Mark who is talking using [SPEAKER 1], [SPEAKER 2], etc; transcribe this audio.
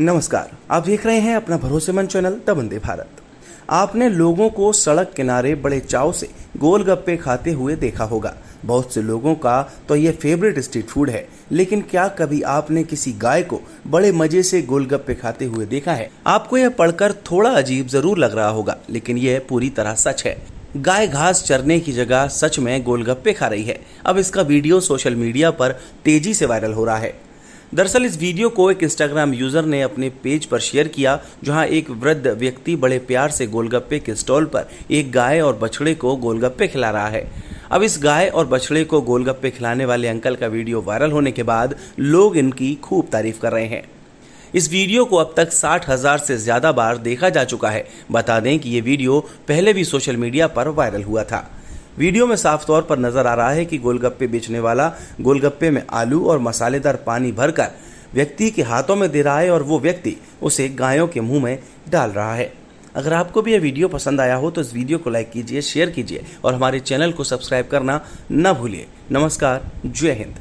[SPEAKER 1] नमस्कार, आप देख रहे हैं अपना भरोसेमंद चैनल द भारत। आपने लोगों को सड़क किनारे बड़े चाव से गोलगप्पे खाते हुए देखा होगा। बहुत से लोगों का तो ये फेवरेट स्ट्रीट फ़ूड है। लेकिन क्या कभी आपने किसी गाय को बड़े मज़े से गोलगप्पे खाते हुए देखा है? आपको यह पढ़कर थोड़ा अजीब ज़रूर लग रहा होगा, लेकिन यह पूरी तरह सच है। गाय घास चरने की जगह सच में गोलगप्पे खा रही है। अब इसका वीडियो सोशल मीडिया पर तेज़ी से वायरल हो रहा है। दरअसल इस वीडियो को एक इंस्टाग्राम यूज़र ने अपने पेज पर शेयर किया, जहाँ एक वृद्ध व्यक्ति बड़े प्यार से गोलगप्पे के स्टॉल पर एक गाय और बछड़े को गोलगप्पे खिला रहा है। अब इस गाय और बछड़े को गोलगप्पे खिलाने वाले अंकल का वीडियो वायरल होने के बाद लोग इनकी खूब तारीफ़ कर रहे हैं। इस वीडियो को अब तक साठ हज़ार से ज़्यादा बार देखा जा चुका है। बता दें कि ये वीडियो पहले भी सोशल मीडिया पर वायरल हुआ था। वीडियो में साफ़ तौर पर नज़र आ रहा है कि गोलगप्पे बेचने वाला गोलगप्पे में आलू और मसालेदार पानी भरकर व्यक्ति के हाथों में दे रहा है और वो व्यक्ति उसे गायों के मुँह में डाल रहा है। अगर आपको भी यह वीडियो पसंद आया हो तो इस वीडियो को लाइक कीजिए, शेयर कीजिए और हमारे चैनल को सब्सक्राइब करना न भूलिए। नमस्कार, जय हिंद।